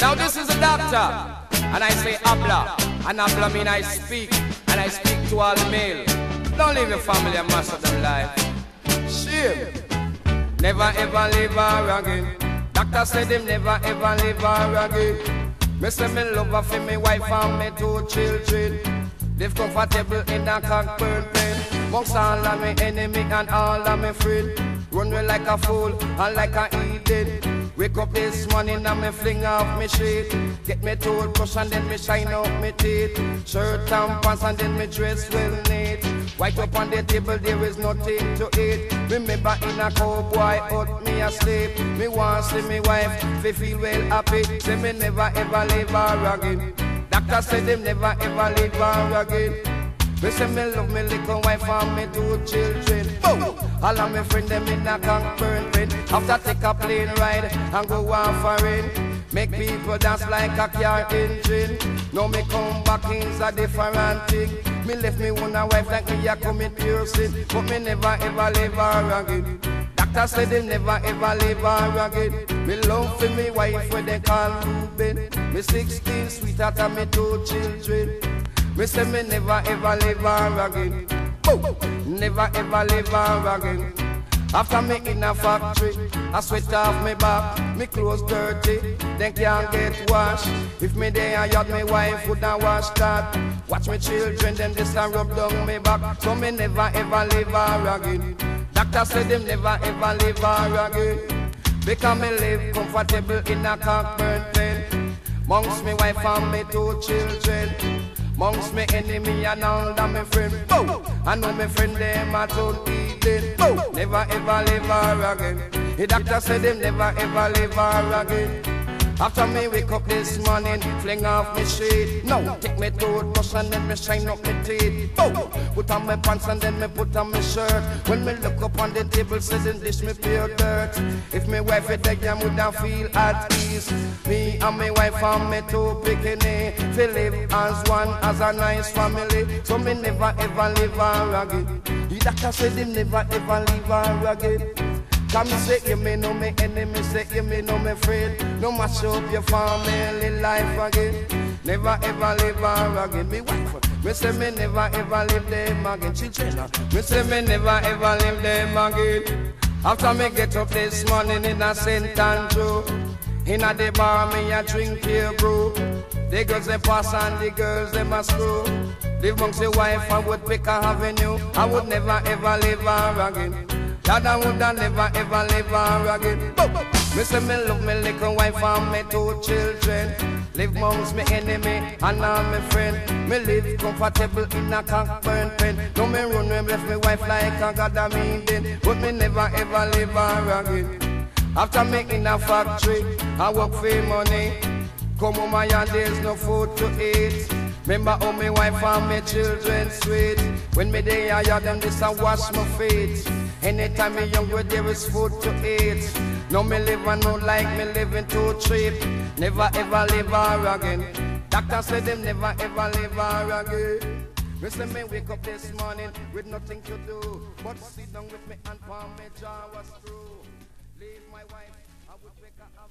Now this is a doctor, and I say habla, and habla mean I speak, and I speak to all male. Don't leave your family and mess up them life. Shame. Never ever leave her again. Doctor said him never ever leave her again. Me say me love her for me wife and me two children. Live comfortable in a cockburn pen. Amongst all of me enemy and all of me friend. Run me like a fool and like a Eden. Wake up this morning and me fling off me sheet. Get me toothbrush and then me shine out me teeth. Shirt and pants and then me dress well neat. White up on the table there is nothing to eat. Remember in a cowboy hut me asleep. Me want see me wife, fi feel well happy. Say me never ever leave her again. Doctor said them never ever leave her again. Me say me love me little wife and me two children. Boom! All of my friends them in a burn pen. After take a plane ride and go on foreign. Make people dance like a car engine. Now me come back in a different thing. Me left me one wife like me a commit pure sin, but me never ever leave her again. Doctor said they never ever leave her again. Me love for me wife where they call Ruben. Me 16 sweetheart and me two children. Me say me never ever live her again. Never ever live her again. After me in a factory, I sweat off me back, me clothes dirty, then can't get washed. If me day I had me wife would not wash that. Watch me children, them just a rub down me back, so me never ever live her again. Doctor said them never ever live her again. Because me live comfortable in a cockburn pen. Monks me wife and me two children. Monks me enemy and all that me friend. Boom. I know me friend them a told Eden. Boom. Never ever leave her again. The doctor said them never ever leave her again. After me wake up this morning, fling off me sheet. No, take me toothbrush and then me shine up me teeth. Boom. Put on my pants and then me put on my shirt. When me look up on the table, says in this me pure dirt. If me wife it again, would not feel at ease. Me and my wife and me two bikini. Feel live as one, as a nice family. So me never ever leave her again. The doctor said him never ever leave her again. Come say you me know me enemy, say you me know me friend. No mash up your family life again. Never ever leave her again. Me wife, me say me never ever leave them again. Children, ah. me say me never ever leave them again. After me get up this morning in a St. Andrew, in a the bar me a drink here brew. The girls they pass and the girls they must screw. Live amongst the wife I would pick a avenue. I would never ever live her again. That I would I never ever her again. Boom. Me say me love me little wife and me two children. Live amongst me enemy and all me friend. Me live comfortable in a cockburn pen. No me run me left me wife like a god I mean then. But me never ever leave her again. After me in a factory, I work for money. Come home and there's no food to eat. Remember how me wife and me children sweet. When me day I them this I wash my feet. Anytime me young where there is food to eat. No me live and no like me living too cheap. Never ever live her again. Doctor said them never ever live her again. Say me wake up this morning with nothing to do. But sit down with me and palm me jaw was through. Leave my wife, I would make her have